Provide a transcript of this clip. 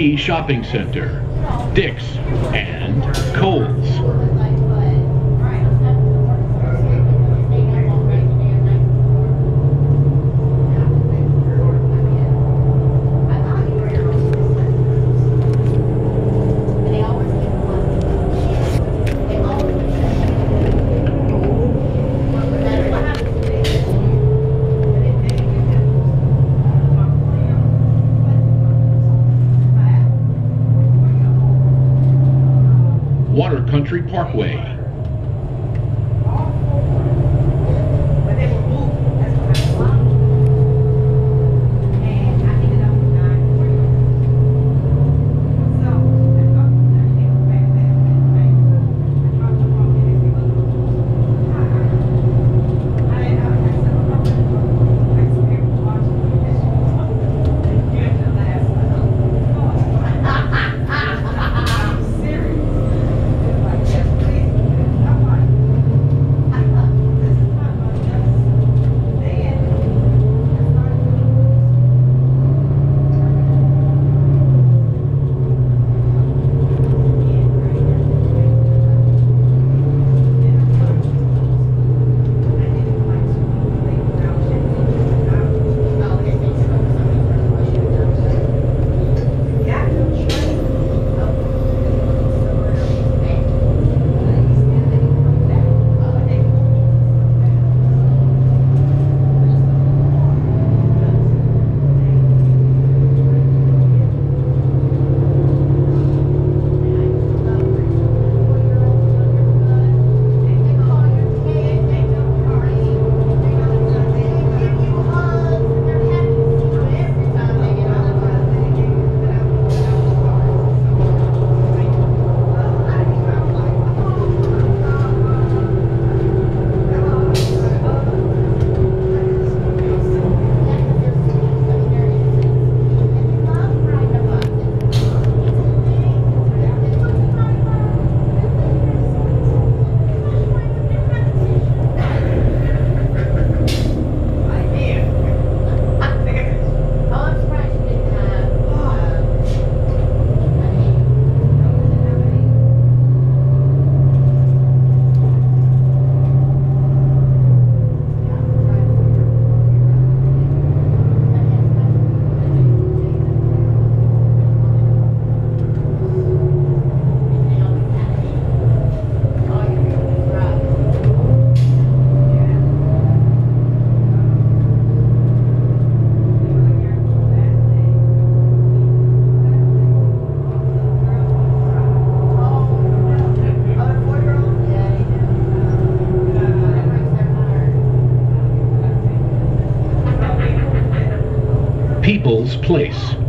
shopping center, Dick's and Kohl's. Country Parkway. Place.